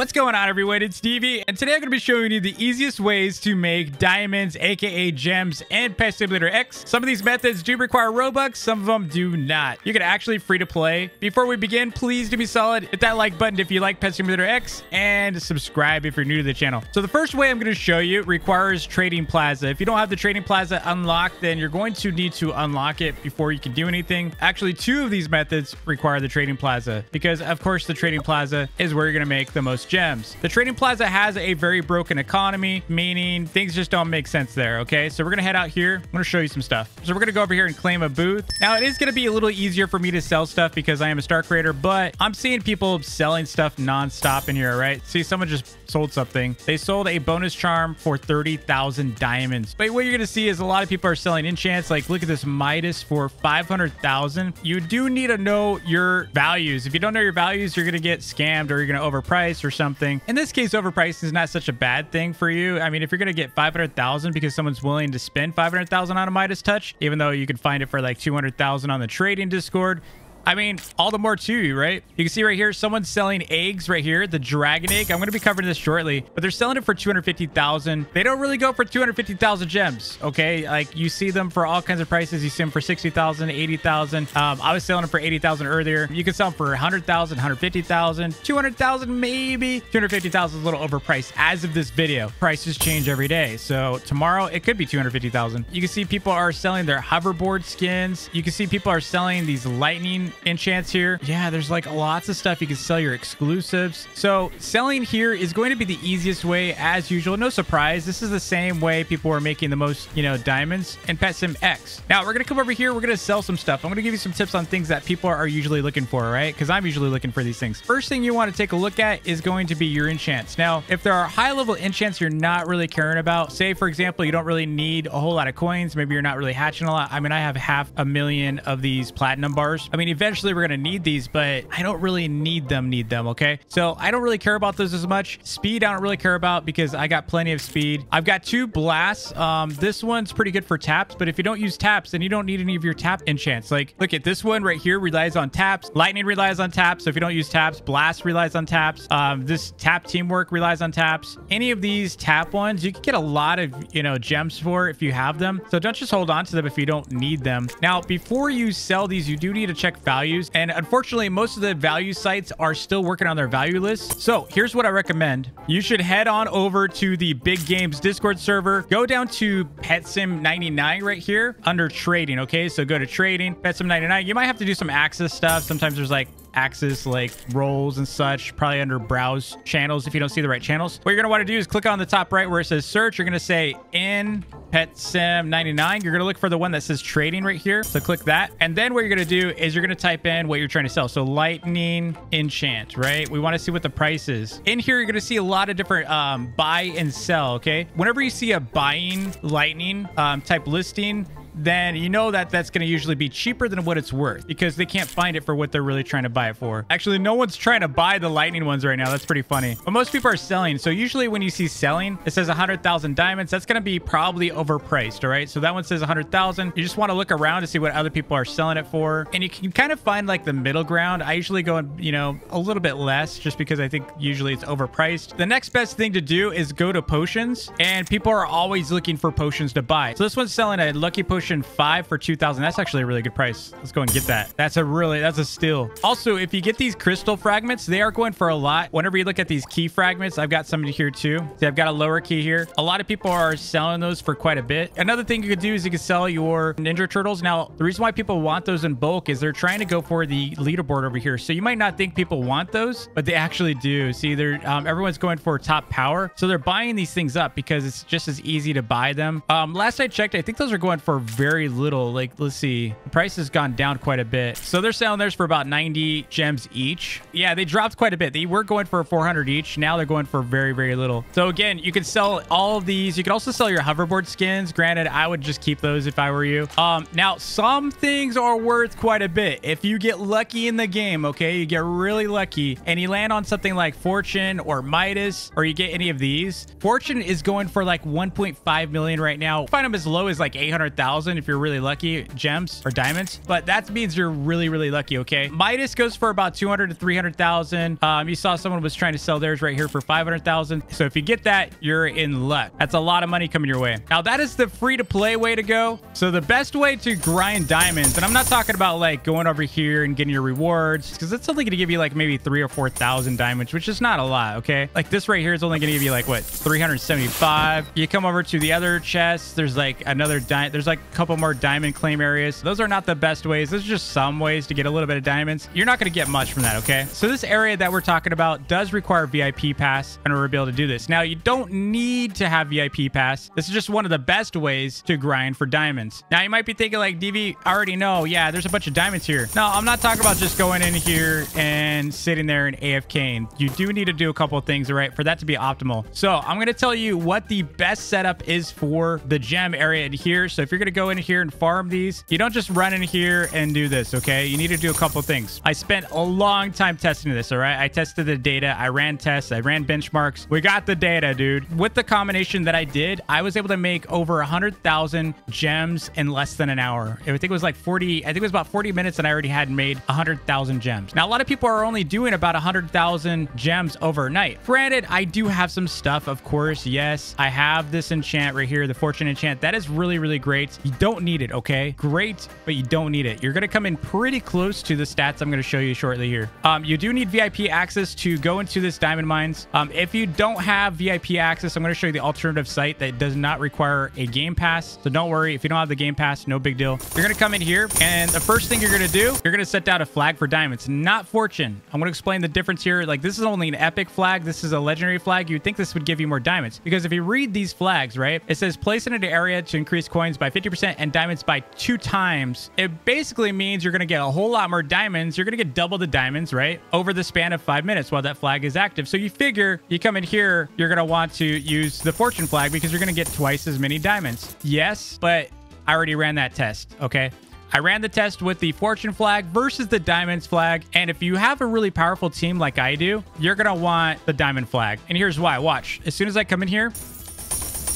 What's going on everyone? It's DV and today I'm going to be showing you the easiest ways to make diamonds aka gems in Pet Simulator X. Some of these methods do require Robux, some of them do not. You can actually free to play. Before we begin, please do me solid, hit that like button if you like Pet Simulator X and subscribe if you're new to the channel. So the first way I'm going to show you requires Trading Plaza. If you don't have the Trading Plaza unlocked, then you're going to need to unlock it before you can do anything. Actually, two of these methods require the Trading Plaza because of course the Trading Plaza is where you're going to make the most gems. The Trading Plaza has a very broken economy, meaning things just don't make sense there, okay? So we're gonna head out here. I'm gonna show you some stuff. So we're gonna go over here and claim a booth. Now, it is gonna be a little easier for me to sell stuff because I am a star creator, but I'm seeing people selling stuff nonstop in here, right? See, someone just sold something. They sold a bonus charm for 30,000 diamonds. But what you're gonna see is a lot of people are selling enchants. Like, look at this Midas for 500,000. You do need to know your values. If you don't know your values, you're gonna get scammed or you're gonna overprice or something. In this case, overpricing is not such a bad thing for you. I mean, if you're going to get 500,000 because someone's willing to spend 500,000 on a Midas touch, even though you can find it for like 200,000 on the trading Discord, I mean, all the more to you, right? You can see right here, someone's selling eggs right here, the dragon egg. I'm going to be covering this shortly, but they're selling it for 250,000. They don't really go for 250,000 gems, okay? Like you see them for all kinds of prices. You see them for 60,000, 80,000. Um, I was selling them for 80,000 earlier. You can sell them for 100,000, 150,000, 200,000, maybe 250,000 is a little overpriced as of this video. Prices change every day. So tomorrow it could be 250,000. You can see people are selling their hoverboard skins. You can see people are selling these lightning enchants here. Yeah, there's like lots of stuff. You can sell your exclusives. So selling here is going to be the easiest way as usual. No surprise. This is the same way people are making the most, you know, diamonds and Pet Sim X. Now we're going to come over here. We're going to sell some stuff. I'm going to give you some tips on things that people are usually looking for, right? Because I'm usually looking for these things. First thing you want to take a look at is going to be your enchants. Now, if there are high level enchants you're not really caring about, say for example, you don't really need a whole lot of coins. Maybe you're not really hatching a lot. I mean, I have half a million of these platinum bars. I mean, if eventually we're going to need these, but I don't really need them, need them, okay? So I don't really care about those as much. Speed, I don't really care about because I got plenty of speed. I've got two blasts. Um, this one's pretty good for taps, but if you don't use taps, then you don't need any of your tap enchants. Like, look at this one right here relies on taps. Lightning relies on taps. So if you don't use taps, blast relies on taps. Um, this tap teamwork relies on taps. Any of these tap ones, you can get a lot of, you know, gems for if you have them. So don't just hold on to them if you don't need them. Now, before you sell these, you do need to check values. And unfortunately, most of the value sites are still working on their value list. So here's what I recommend. You should head on over to the Big Games Discord server. Go down to PetSim 99 right here under trading. Okay, so go to trading, PetSim 99. You might have to do some access stuff. Sometimes there's like access like roles and such probably under browse channels if you don't see the right channels what you're going to want to do is click on the top right where it says search you're going to say in PetSim 99. You're going to look for the one that says trading right here. So click that. And then what you're going to do is you're going to type in what you're trying to sell. So lightning enchant, right? We want to see what the price is. In here, you're going to see a lot of different um, buy and sell, okay? Whenever you see a buying lightning um, type listing, then you know that that's going to usually be cheaper than what it's worth because they can't find it for what they're really trying to buy it for. Actually, no one's trying to buy the lightning ones right now. That's pretty funny. But most people are selling. So usually when you see selling, it says 100,000 diamonds. That's going to be probably overpriced, all right? So that one says 100,000. You just want to look around to see what other people are selling it for. And you can kind of find like the middle ground. I usually go, you know, a little bit less just because I think usually it's overpriced. The next best thing to do is go to potions and people are always looking for potions to buy. So this one's selling a lucky potion Potion 5 for 2,000. That's actually a really good price. Let's go and get that. That's a really, that's a steal. Also, if you get these crystal fragments, they are going for a lot. Whenever you look at these key fragments, I've got some here too. See, I've got a lower key here. A lot of people are selling those for quite a bit. Another thing you could do is you could sell your Ninja Turtles. Now, the reason why people want those in bulk is they're trying to go for the leaderboard over here. So you might not think people want those, but they actually do. See, they're um, everyone's going for top power. So they're buying these things up because it's just as easy to buy them. Um, last I checked, I think those are going for very little. Like, let's see. The price has gone down quite a bit. So they're selling theirs for about 90 gems each. Yeah, they dropped quite a bit. They were going for 400 each. Now they're going for very, very little. So again, you can sell all of these. You can also sell your hoverboard skins. Granted, I would just keep those if I were you. Um, now, some things are worth quite a bit. If you get lucky in the game, okay, you get really lucky and you land on something like Fortune or Midas, or you get any of these. Fortune is going for like 1.5 million right now. Find them as low as like 800,000 200,000 if you're really lucky, gems or diamonds. But that means you're really, really lucky, okay? Midas goes for about 200 to 300,000. Um, you saw someone was trying to sell theirs right here for 500,000. So if you get that, you're in luck. That's a lot of money coming your way. Now, that is the free-to-play way to go. So the best way to grind diamonds, and I'm not talking about like going over here and getting your rewards, because it's only going to give you like maybe three or 4,000 diamonds, which is not a lot, okay? Like this right here is only going to give you like, what, 375? You come over to the other chest, there's like another diamond, there's like couple more diamond claim areas. Those are not the best ways. Those are just some ways to get a little bit of diamonds. You're not going to get much from that, okay? So this area that we're talking about does require VIP pass in order to be able to do this. Now, you don't need to have VIP pass. This is just one of the best ways to grind for diamonds. Now, you might be thinking like, DV, I already know. Yeah, there's a bunch of diamonds here. No, I'm not talking about just going in here and sitting there and AFKing. You do need to do a couple of things, right, for that to be optimal. So I'm going to tell you what the best setup is for the gem area in here. So if you're going to go in here and farm these, you don't just run in here and do this, okay? You need to do a couple things. I spent a long time testing this, all right? I tested the data. I ran tests. I ran benchmarks. We got the data, dude. With the combination that I did, I was able to make over 100,000 gems in less than an hour. I think it was like 40, I think it was about 40 minutes and I already had made 100,000 gems. Now, a lot of people are only doing about 100,000 gems overnight. Granted, I do have some stuff, of course. Yes, I have this enchant right here, the fortune enchant. That is really, really great. You don't need it, okay? Great, but you don't need it. You're going to come in pretty close to the stats I'm going to show you shortly here. Um, you do need VIP access to go into this diamond mines. Um, if you don't have VIP access, I'm going to show you the alternative site that does not require a game pass. So don't worry. If you don't have the game pass, no big deal. You're going to come in here and the first thing you're going to do, you're going to set down a flag for diamonds, not fortune. I'm going to explain the difference here. Like this is only an epic flag. This is a legendary flag. You'd think this would give you more diamonds because if you read these flags, right, it says place in an area to increase coins by 50% and diamonds by two times. It basically means you're going to get a whole lot more diamonds. You're going to get double the diamonds, right, over the span of five minutes while that flag is active. So you figure you come in here, you're going to want to use the fortune flag because you're going to get twice as many diamonds. Yes, but I already ran that test, okay? I ran the test with the fortune flag versus the diamonds flag. And if you have a really powerful team like I do, you're going to want the diamond flag. And here's why. Watch. As soon as I come in here,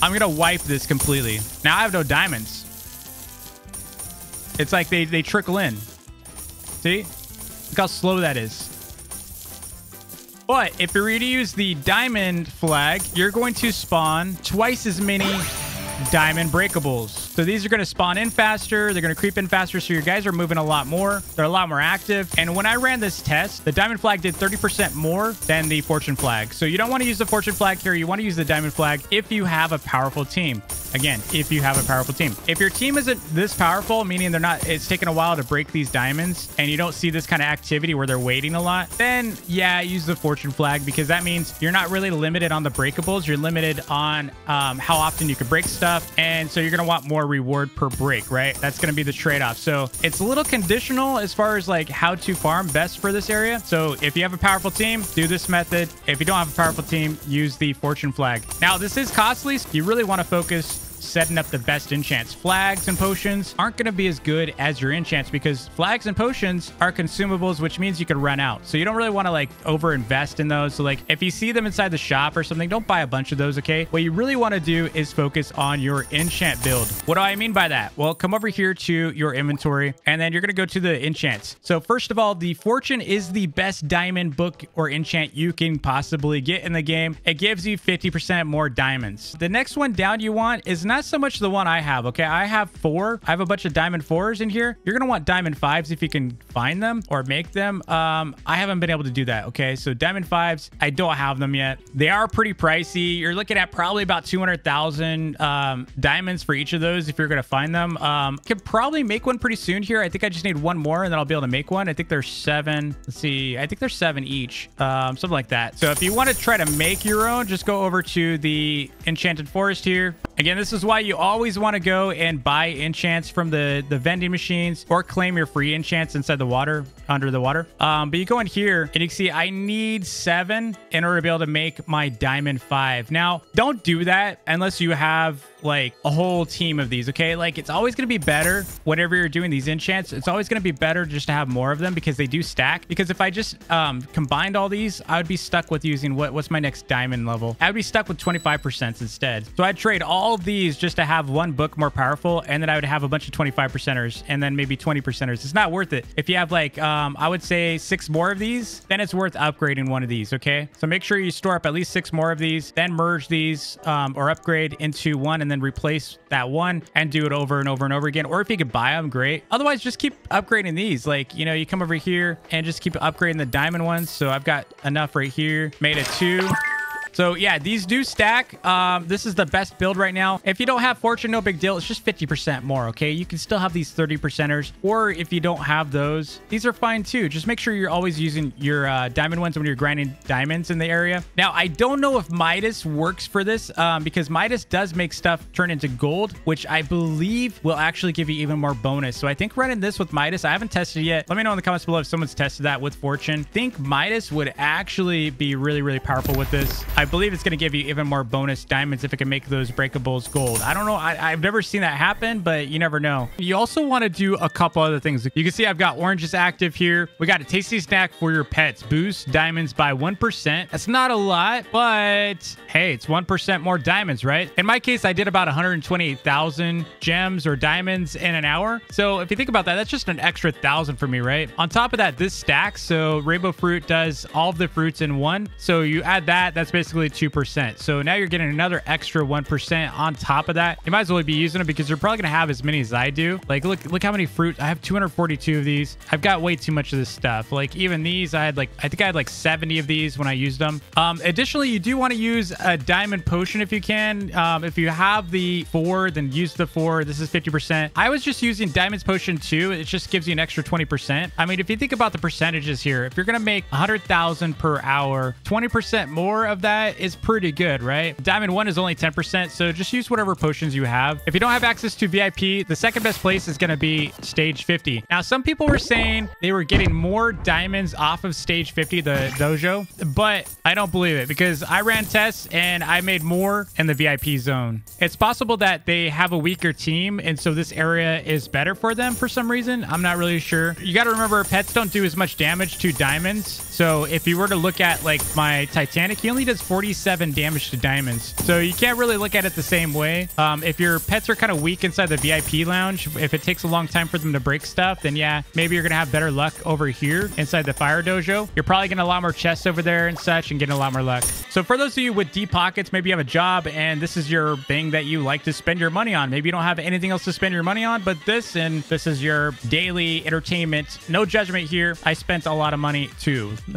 I'm going to wipe this completely. Now I have no diamonds. It's like they, they trickle in. See? Look how slow that is. But if you're going to use the diamond flag, you're going to spawn twice as many diamond breakables. So these are going to spawn in faster. They're going to creep in faster. So your guys are moving a lot more. They're a lot more active. And when I ran this test, the diamond flag did 30% more than the fortune flag. So you don't want to use the fortune flag here. You want to use the diamond flag if you have a powerful team. Again, if you have a powerful team. If your team isn't this powerful, meaning they're not, it's taking a while to break these diamonds and you don't see this kind of activity where they're waiting a lot, then yeah, use the fortune flag because that means you're not really limited on the breakables. You're limited on um, how often you can break stuff. And so you're going to want more reward per break, right? That's going to be the trade-off. So it's a little conditional as far as like how to farm best for this area. So if you have a powerful team, do this method. If you don't have a powerful team, use the fortune flag. Now, this is costly. So you really want to focus setting up the best enchants. Flags and potions aren't going to be as good as your enchants because flags and potions are consumables, which means you could run out. So you don't really want to like over invest in those. So like if you see them inside the shop or something, don't buy a bunch of those, okay? What you really want to do is focus on your enchant build. What do I mean by that? Well, come over here to your inventory and then you're going to go to the enchants. So first of all, the fortune is the best diamond book or enchant you can possibly get in the game. It gives you 50% more diamonds. The next one down you want is not not so much the one I have, okay? I have four. I have a bunch of diamond fours in here. You're going to want diamond fives if you can find them or make them. Um, I haven't been able to do that, okay? So diamond fives, I don't have them yet. They are pretty pricey. You're looking at probably about 200,000 um, diamonds for each of those if you're going to find them. Um, could probably make one pretty soon here. I think I just need one more and then I'll be able to make one. I think there's seven. Let's see. I think there's seven each, um, something like that. So if you want to try to make your own, just go over to the Enchanted Forest here. Again, this is why you always want to go and buy enchants from the, the vending machines or claim your free enchants inside the water, under the water. Um, but you go in here and you can see I need seven in order to be able to make my diamond five. Now, don't do that unless you have like a whole team of these, okay? Like it's always going to be better whenever you're doing these enchants. It's always going to be better just to have more of them because they do stack. Because if I just um, combined all these, I would be stuck with using what what's my next diamond level? I would be stuck with 25% instead. So I'd trade all these just to have one book more powerful and then I would have a bunch of 25 percenters and then maybe 20 percenters. It's not worth it. If you have like, um, I would say six more of these, then it's worth upgrading one of these, okay? So make sure you store up at least six more of these, then merge these um, or upgrade into one and then replace that one and do it over and over and over again. Or if you could buy them, great. Otherwise, just keep upgrading these. Like, you know, you come over here and just keep upgrading the diamond ones. So I've got enough right here. Made it two. So yeah, these do stack. Um, this is the best build right now. If you don't have fortune, no big deal. It's just 50% more, okay? You can still have these 30 percenters, or if you don't have those, these are fine too. Just make sure you're always using your uh, diamond ones when you're grinding diamonds in the area. Now, I don't know if Midas works for this um, because Midas does make stuff turn into gold, which I believe will actually give you even more bonus. So I think running this with Midas, I haven't tested it yet. Let me know in the comments below if someone's tested that with fortune. I think Midas would actually be really, really powerful with this. I believe it's going to give you even more bonus diamonds if it can make those breakables gold. I don't know. I, have never seen that happen, but you never know. You also want to do a couple other things. You can see I've got oranges active here. We got a tasty snack for your pets. Boost diamonds by 1%. That's not a lot, but hey, it's 1% more diamonds, right? In my case, I did about 128,000 gems or diamonds in an hour. So if you think about that, that's just an extra thousand for me, right? On top of that, this stacks. So rainbow fruit does all of the fruits in one. So you add that, that's basically 2 2%. So now you're getting another extra 1% on top of that. You might as well be using it because you're probably going to have as many as I do. Like, look, look how many fruit. I have 242 of these. I've got way too much of this stuff. Like, even these, I had like, I think I had like 70 of these when I used them. Um, additionally, you do want to use a diamond potion if you can. Um, if you have the four, then use the four. This is 50%. I was just using diamonds potion too. It just gives you an extra 20%. I mean, if you think about the percentages here, if you're going to make 100,000 per hour, 20% more of that is pretty good, right? Diamond 1 is only 10%, so just use whatever potions you have. If you don't have access to VIP, the second best place is going to be stage 50. Now, some people were saying they were getting more diamonds off of stage 50, the dojo, but I don't believe it because I ran tests and I made more in the VIP zone. It's possible that they have a weaker team, and so this area is better for them for some reason. I'm not really sure. You got to remember, pets don't do as much damage to diamonds. So if you were to look at like my Titanic, he only does 47 damage to diamonds. So you can't really look at it the same way. Um, if your pets are kind of weak inside the VIP lounge, if it takes a long time for them to break stuff, then yeah, maybe you're going to have better luck over here inside the fire dojo. You're probably getting a lot more chests over there and such and getting a lot more luck. So for those of you with deep pockets, maybe you have a job and this is your thing that you like to spend your money on. Maybe you don't have anything else to spend your money on, but this and this is your daily entertainment. No judgment here. I spent a lot of money too.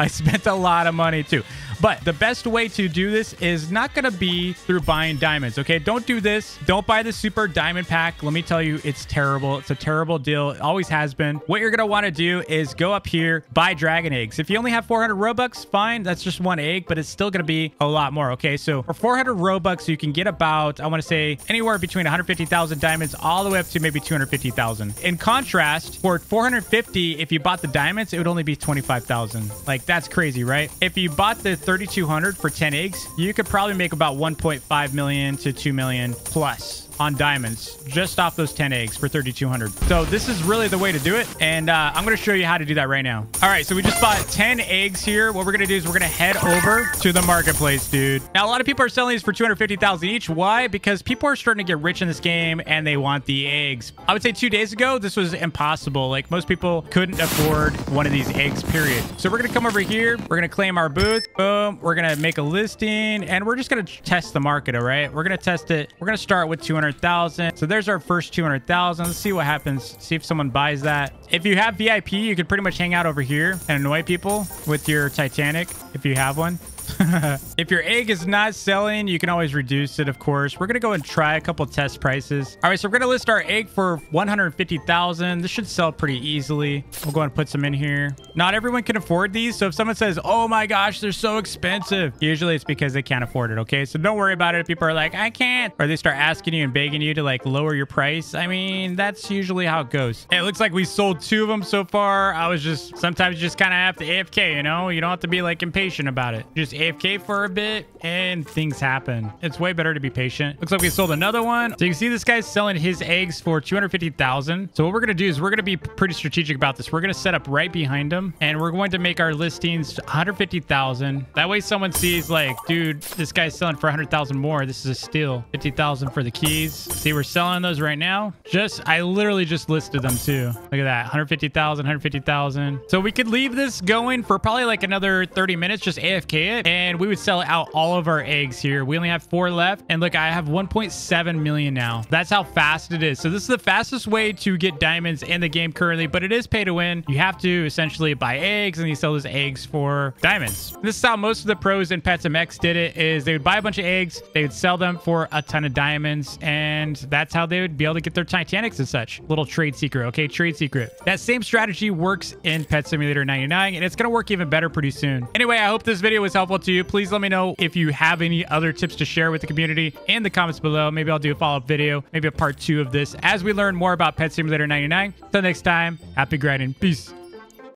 I spent a lot of money too. But the best way to do this is not going to be through buying diamonds, okay? Don't do this. Don't buy the super diamond pack. Let me tell you, it's terrible. It's a terrible deal. It always has been. What you're going to want to do is go up here, buy dragon eggs. If you only have 400 Robux, fine. That's just one egg, but it's still going to be a lot more, okay? So for 400 Robux, you can get about, I want to say, anywhere between 150,000 diamonds all the way up to maybe 250,000. In contrast, for 450, if you bought the diamonds, it would only be 25,000. Like, that's crazy, right? If you bought the 3200 for 10 eggs, you could probably make about 1.5 million to 2 million plus on diamonds just off those 10 eggs for 3200 so this is really the way to do it and uh, i'm going to show you how to do that right now. All right so we just bought 10 eggs here. What we're going to do is we're going to head over to the marketplace dude. Now a lot of people are selling these for 250,000 each. Why? Because people are starting to get rich in this game and they want the eggs. I would say two days ago this was impossible. Like most people couldn't afford one of these eggs period. So we're going to come over here. We're going to claim our booth. Boom. We're going to make a listing and we're just going to test the market all right? We're going to test it. We're going to start with 200 200,000. So there's our first 200,000. Let's see what happens. See if someone buys that. If you have VIP, you could pretty much hang out over here and annoy people with your Titanic if you have one. if your egg is not selling, you can always reduce it, of course. We're going to go and try a couple test prices. All right, so we're going to list our egg for 150,000. This should sell pretty easily. We'll go and put some in here. Not everyone can afford these. So if someone says, oh my gosh, they're so expensive, usually it's because they can't afford it, okay? So don't worry about it if people are like, I can't. Or they start asking you and begging you to like lower your price. I mean, that's usually how it goes. It looks like we sold two of them so far. I was just, sometimes you just kind of have to AFK, you know? You don't have to be like impatient about it. Just AFK AFK for a bit and things happen. It's way better to be patient. Looks like we sold another one. So you can see this guy's selling his eggs for 250,000. So what we're going to do is we're going to be pretty strategic about this. We're going to set up right behind him and we're going to make our listings 150,000. That way someone sees like, dude, this guy's selling for 100,000 more. This is a steal. 50,000 for the keys. See, we're selling those right now. Just, I literally just listed them too. Look at that. 150,000, 150,000. So we could leave this going for probably like another 30 minutes, just AFK it. And we would sell out all of our eggs here. We only have four left. And look, I have 1.7 million now. That's how fast it is. So this is the fastest way to get diamonds in the game currently, but it is pay to win. You have to essentially buy eggs and you sell those eggs for diamonds. This is how most of the pros in Pet Sim X did it is they would buy a bunch of eggs, they would sell them for a ton of diamonds, and that's how they would be able to get their Titanics and such. Little trade secret, okay? Trade secret. That same strategy works in Pet Simulator 99, and it's going to work even better pretty soon. Anyway, I hope this video was helpful to you. Please let me know if you have any other tips to share with the community in the comments below. Maybe I'll do a follow-up video, maybe a part two of this as we learn more about Pet Simulator 99. Until next time, happy grinding. Peace.